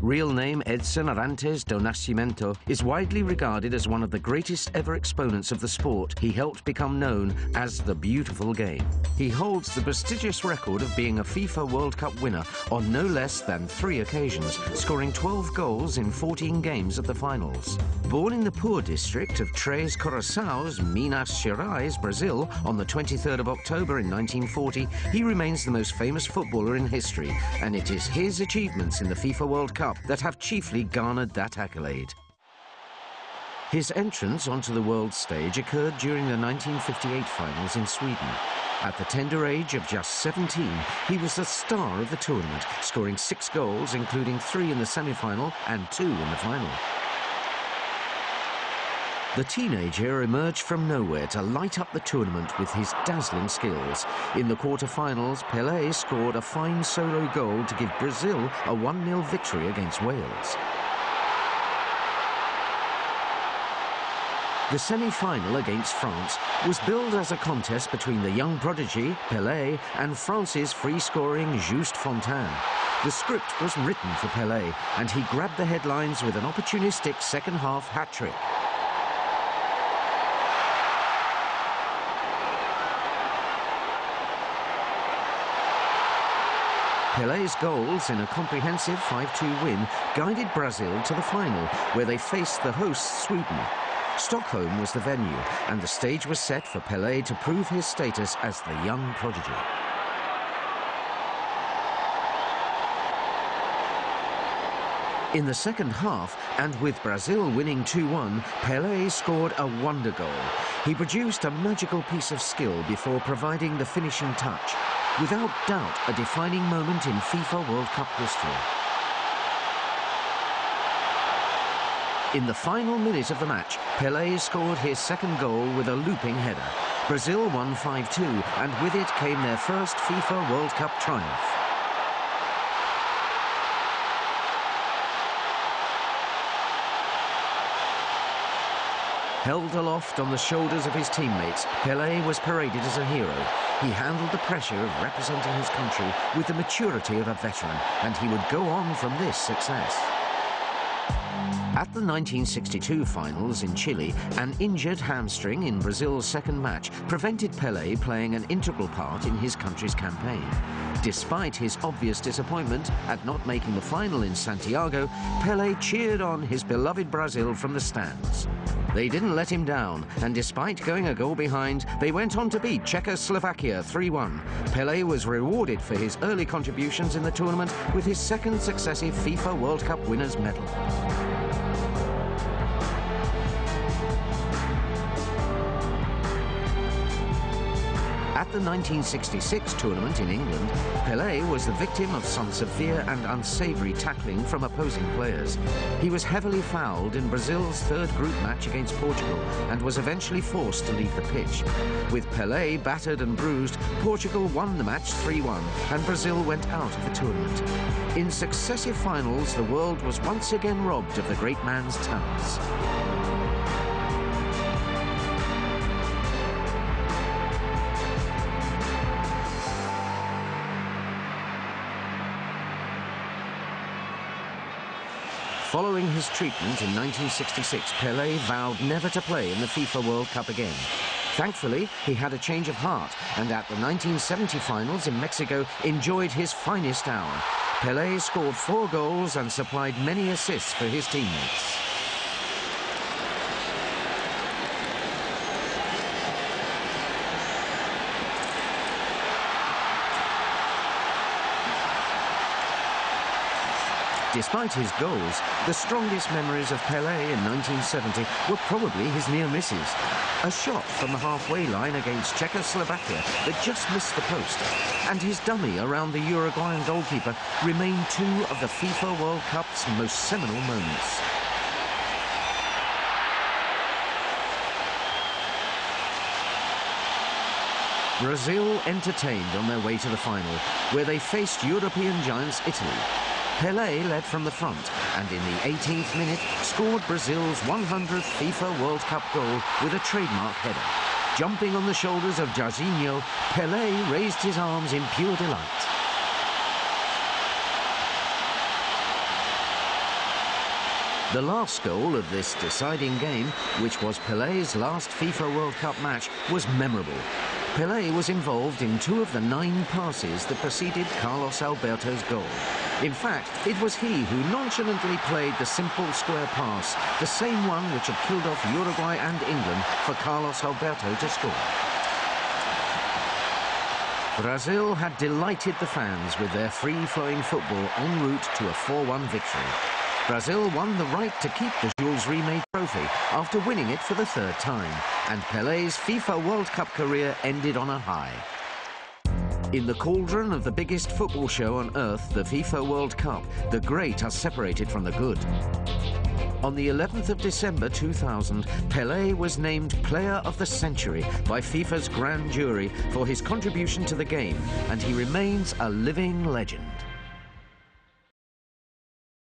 Real name Edson Arantes do Nascimento, is widely regarded as one of the greatest ever exponents of the sport he helped become known as the beautiful game. He holds the prestigious record of being a FIFA World Cup winner on no less than three occasions, scoring 12 goals in 14 games at the finals. Born in the poor district of Três Corações, Minas Gerais, Brazil, on the 23rd of October in 1940, he remains the most famous footballer in history, and it is his achievements in the FIFA World Cup that have chiefly garnered that accolade. His entrance onto the world stage occurred during the 1958 finals in Sweden. At the tender age of just 17, he was the star of the tournament, scoring six goals, including three in the semi-final and two in the final. The teenager emerged from nowhere to light up the tournament with his dazzling skills. In the quarter-finals, Pelé scored a fine solo goal to give Brazil a 1-0 victory against Wales. The semi-final against France was billed as a contest between the young prodigy, Pelé, and France's free-scoring Just Fontaine. The script was written for Pelé, and he grabbed the headlines with an opportunistic second-half hat-trick. Pelé's goals in a comprehensive 5-2 win guided Brazil to the final, where they faced the hosts Sweden. Stockholm was the venue, and the stage was set for Pelé to prove his status as the young prodigy. In the second half, and with Brazil winning 2-1, Pelé scored a wonder goal. He produced a magical piece of skill before providing the finishing touch without doubt a defining moment in FIFA World Cup history. In the final minute of the match, Pelé scored his second goal with a looping header. Brazil won 5-2, and with it came their first FIFA World Cup triumph. Held aloft on the shoulders of his teammates, Pelé was paraded as a hero. He handled the pressure of representing his country with the maturity of a veteran, and he would go on from this success. At the 1962 finals in Chile, an injured hamstring in Brazil's second match prevented Pelé playing an integral part in his country's campaign. Despite his obvious disappointment at not making the final in Santiago, Pelé cheered on his beloved Brazil from the stands. They didn't let him down, and despite going a goal behind, they went on to beat Czechoslovakia 3-1. Pelé was rewarded for his early contributions in the tournament with his second successive FIFA World Cup winner's medal. The 1966 tournament in England, Pelé was the victim of some severe and unsavoury tackling from opposing players. He was heavily fouled in Brazil's third group match against Portugal and was eventually forced to leave the pitch. With Pelé battered and bruised, Portugal won the match 3-1 and Brazil went out of the tournament. In successive finals, the world was once again robbed of the great man's talents. Following his treatment in 1966, Pelé vowed never to play in the FIFA World Cup again. Thankfully, he had a change of heart and at the 1970 finals in Mexico enjoyed his finest hour. Pelé scored four goals and supplied many assists for his teammates. Despite his goals, the strongest memories of Pelé in 1970 were probably his near misses. A shot from the halfway line against Czechoslovakia that just missed the post, and his dummy around the Uruguayan goalkeeper remain two of the FIFA World Cup's most seminal moments. Brazil entertained on their way to the final, where they faced European giants Italy. Pelé led from the front and in the 18th minute scored Brazil's 100th FIFA World Cup goal with a trademark header. Jumping on the shoulders of Jairzinho, Pelé raised his arms in pure delight. The last goal of this deciding game, which was Pelé's last FIFA World Cup match, was memorable. Pelé was involved in two of the nine passes that preceded Carlos Alberto's goal. In fact, it was he who nonchalantly played the simple square pass, the same one which had killed off Uruguay and England for Carlos Alberto to score. Brazil had delighted the fans with their free-flowing football en route to a 4-1 victory. Brazil won the right to keep the Jules Rimet trophy after winning it for the third time, and Pelé's FIFA World Cup career ended on a high. In the cauldron of the biggest football show on earth, the FIFA World Cup, the great are separated from the good. On the 11th of December 2000, Pelé was named Player of the Century by FIFA's grand jury for his contribution to the game, and he remains a living legend.